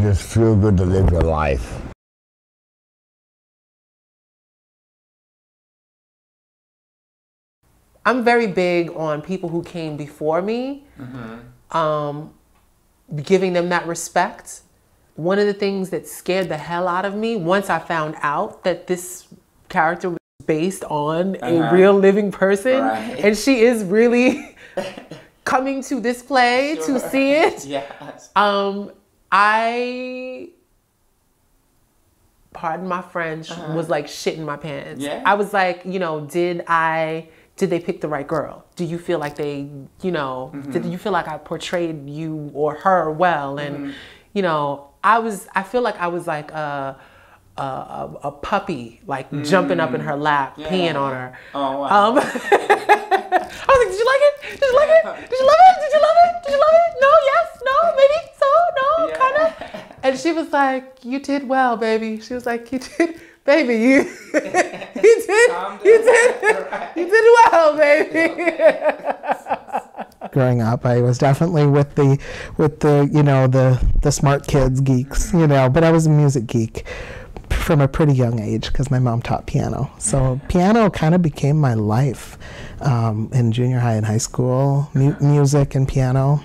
just feel good to live your life. I'm very big on people who came before me, um, giving them that respect. One of the things that scared the hell out of me once I found out that this character was based on a real living person, Right. and she is really coming to this play to see it. Yes. Um, I, pardon my French, uh-huh. was like shitting my pants. Yeah. I was like, you know, did I, did they pick the right girl? Do you feel like they, you know, mm-hmm. did you feel like I portrayed you or her well? And, mm-hmm. you know, I was, I feel like I was like a, a, a, puppy, like jumping up in her mm. lap, peeing on her. Oh, wow. Um, I was like, did you like it? Did you like it? Did you love it? Did you love it? Did you love it? No, yes, no, maybe, so, no, Yeah. kind of. And she was like, you did well, baby. She was like, you did, baby, you, you did, you did, Right. you did well, baby. growing up. I was definitely with the with the you know the the smart kids geeks, you know, but I was a music geek from a pretty young age because my mom taught piano. So piano kind of became my life um, in junior high and high school. Mu- music and piano.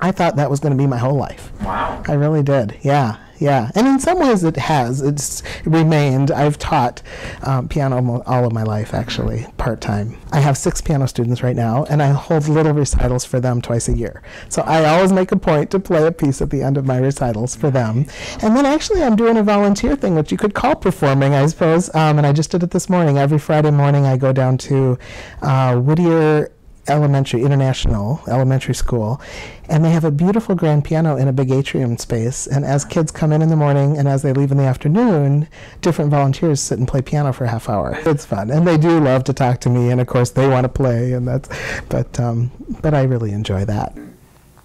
I thought that was going to be my whole life. Wow. I really did. Yeah, yeah. And in some ways, it has. It's remained. I've taught um, piano all of my life, actually, part time. I have six piano students right now, and I hold little recitals for them twice a year. So I always make a point to play a piece at the end of my recitals for them. And then actually, I'm doing a volunteer thing, which you could call performing, I suppose. Um, and I just did it this morning. Every Friday morning, I go down to uh, Whittier elementary international elementary school and they have a beautiful grand piano in a big atrium space and as kids come in in the morning and as they leave in the afternoon different volunteers sit and play piano for a half hour. It's fun and they do love to talk to me and of course they want to play and that's but um, but i really enjoy that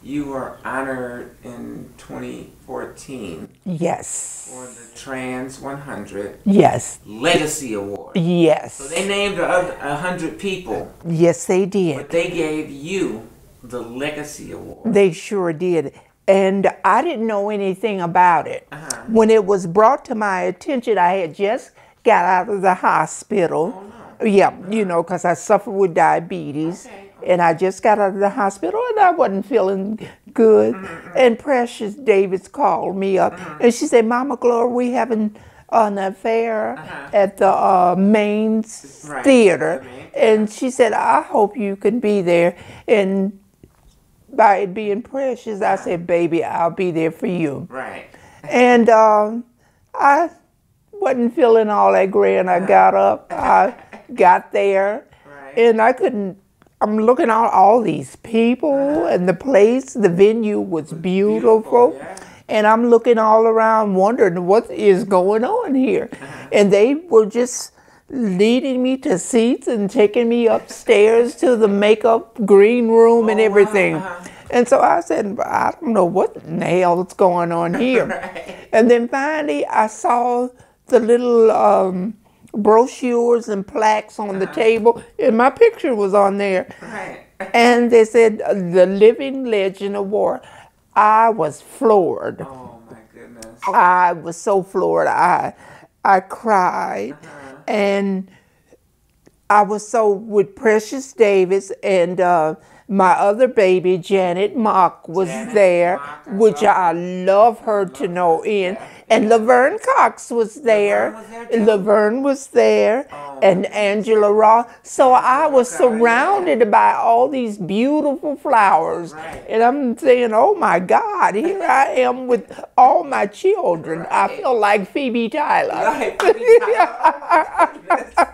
You were honored in 2014 Yes. for the Trans 100 Yes. Legacy Award. Yes. So they named a a hundred people, yes, they did. but they gave you the Legacy Award. They sure did. And I didn't know anything about it. Uh-huh. When it was brought to my attention, I had just got out of the hospital. Oh, no. Yeah, you know, because I suffer with diabetes. Okay. And I just got out of the hospital and I wasn't feeling good. Mm-hmm. And Precious Davis called me up mm-hmm. and she said, Mama Gloria, we having an affair uh-huh. at the uh, main Right. theater. The main And she said, I hope you can be there. And by it being precious, I uh-huh. said, baby, I'll be there for you. Right. And um, I wasn't feeling all that great, and I uh-huh. got up. I got there, Right. and I couldn't. I'm looking at all these people and the place. The venue was beautiful, beautiful, yeah. and I'm looking all around, wondering what is going on here. And they were just leading me to seats and taking me upstairs to the makeup green room and Oh, everything. And so I said, I don't know what in the hell's going on here. And then finally, I saw the little um, brochures and plaques on the table, and my picture was on there. Right. And they said, uh, the Living Legend Award. I was floored. Oh my goodness. I was so floored. I I cried, and I was so with Precious Davis and uh, my other baby Janet Mock was Janet there, Mock, which I love her to no end. And Laverne Cox was there. was there? Laverne was there, Oh, and Angelica Ross. So I was yeah. surrounded by all these beautiful flowers, Right. and I'm saying, "Oh my God, here I am with all my children." I feel like Phoebe Tyler. Right.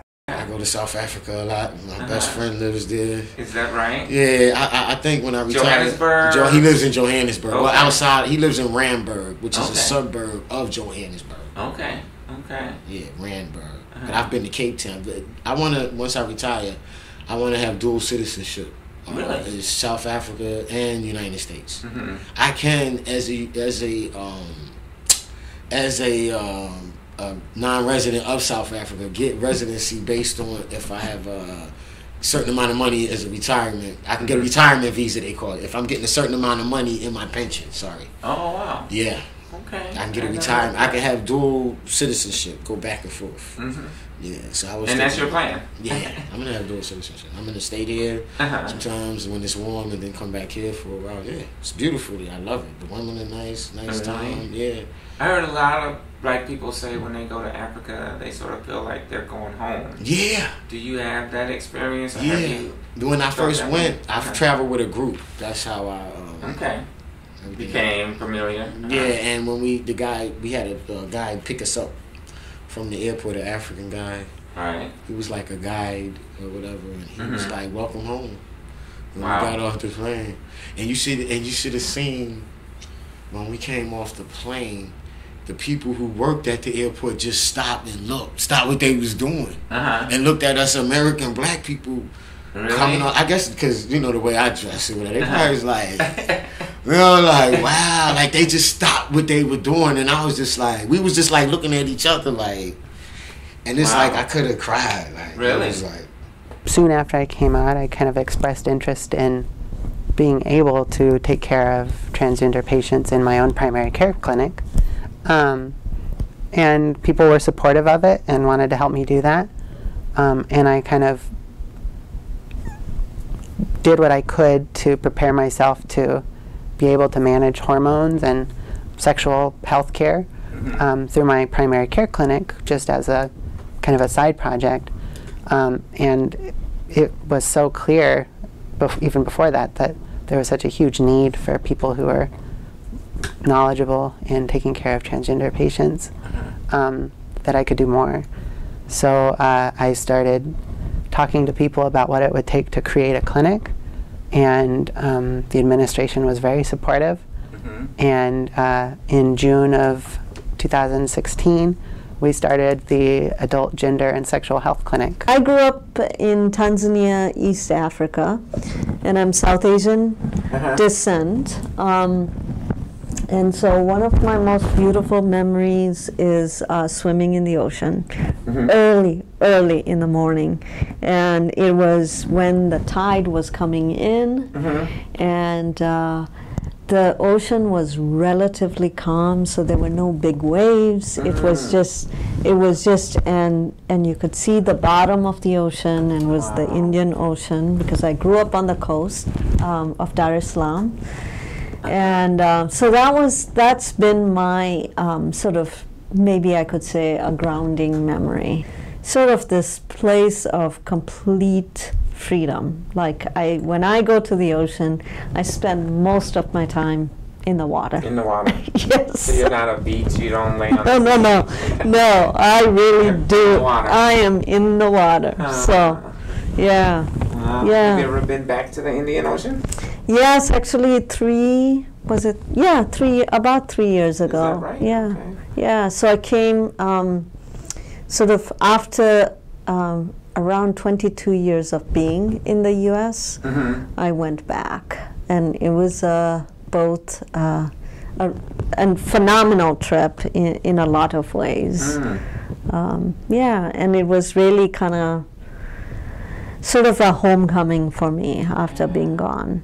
go to South Africa a lot. My best friend lives there. Is that right? Yeah, I, I, think when I retired, Johannesburg? Jo- he lives in Johannesburg. Well, outside, he lives in Randburg, which is Okay. a suburb of Johannesburg. Okay. Okay. Yeah, Randburg. Uh-huh. But I've been to Cape Town. But I want to once I retire, I want to have dual citizenship. Uh, Really? is South Africa and United States. Mm-hmm. I can as a as a um, as a, um, a non-resident of South Africa get residency based on if I have a certain amount of money as a retirement. I can get a retirement visa. They call it if I'm getting a certain amount of money in my pension. Sorry. Oh wow. Yeah, Okay. I can get a I know. retirement. I can have dual citizenship, go back and forth. Mhm. Yeah, so I was. And that's your plan. Yeah, I'm gonna have dual citizenship. I'm gonna stay there Uh-huh. sometimes when it's warm, and then come back here for a while. Yeah, it's beautiful. there. I love it. The women are nice, nice Really? time. Yeah, I heard a lot of black people say when they go to Africa, they sort of feel like they're going home. yeah, Do you have that experience? Yeah. When I first went. I've traveled with a group. That's how I. Um, Okay. Became familiar. Yeah, and when we the guy we had a, a guy pick us up from the airport, an African guy. Right. He was like a guide or whatever, and he was Mhm. like, "Welcome home." When Wow. we got off the plane, and you should and you should have seen when we came off the plane, the people who worked at the airport just stopped and looked, stopped what they was doing, Uh huh. and looked at us American black people Really? coming on. I guess because you know the way I dress or whatever. They probably was like, you know, like wow, like they just stopped what they were doing, and I was just like, we was just like looking at each other like, and it's Wow. like I could have cried. Like Really? it was like, soon after I came out, I kind of expressed interest in being able to take care of transgender patients in my own primary care clinic. Um, and people were supportive of it and wanted to help me do that. Um, and I kind of did what I could to prepare myself to be able to manage hormones and sexual health care um, through my primary care clinic, just as a kind of a side project. Um, and it- was so clear, bef- even before that, that there was such a huge need for people who are knowledgeable in taking care of transgender patients um, that I could do more. So uh, I started talking to people about what it would take to create a clinic, and um, the administration was very supportive. Mhm. And uh, in June of 2016, we started the Adult Gender and Sexual Health Clinic. I grew up in Tanzania, East Africa, and I'm South Asian descent. Um, and so, one of my most beautiful memories is uh, swimming in the ocean. Early, early in the morning. And it was when the tide was coming in, and uh, the ocean was relatively calm, so there were no big waves. It was just, it was just, and and you could see the bottom of the ocean, and was the Indian Ocean because I grew up on the coast um, of Dar es Salaam, and uh, so that was that's been my um, sort of maybe I could say a grounding memory, sort of this place of complete freedom. Like I, when I go to the ocean, I spend most of my time in the water. In the water. yes. So you're not a beach. You don't lay on. No, no, no, no. I really do. the water. I am in the water. So, yeah. Uh, Yeah. Have you ever been back to the Indian Ocean? Yes, actually, three was it? Yeah, three about three years ago. Is that right? Yeah, Okay. yeah. So I came um, sort of after um, around 22 years of being in the U.S. Mm-hmm. I went back, and it was uh, both uh, a, a phenomenal trip in, in a lot of ways. Mm. Um, yeah, and it was really kind of sort of a homecoming for me after being gone.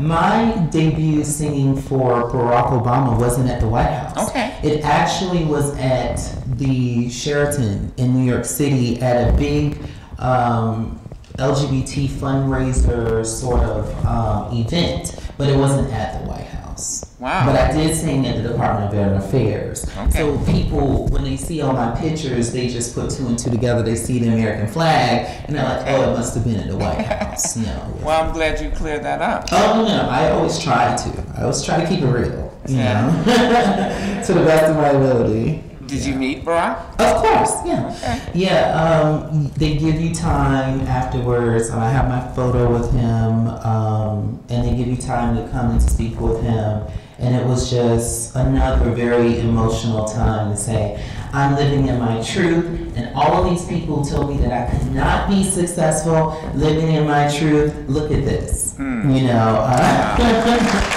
My debut singing for Barack Obama wasn't at the White House. Okay. It actually was at the Sheraton in New York City at a big um, LGBT fundraiser sort of um, event, but it wasn't at the White House. Wow. But I did sing at the Department of Veteran Affairs. Okay. So people, when they see all my pictures, they just put two and two together. They see the American flag, and they're like, "Oh, it must have been at the White House." You know. Well, I'm glad you cleared that up. Oh no, no, I always try to. I always try to keep it real, you Yeah. know, to the best of my ability. Did you meet Barack? Of course, yeah, yeah. Um, they give you time afterwards. and I have my photo with him, um, and they give you time to come and speak with him. And it was just another very emotional time to say, I'm living in my truth. And all of these people told me that I could not be successful living in my truth. Look at this, you know. Uh,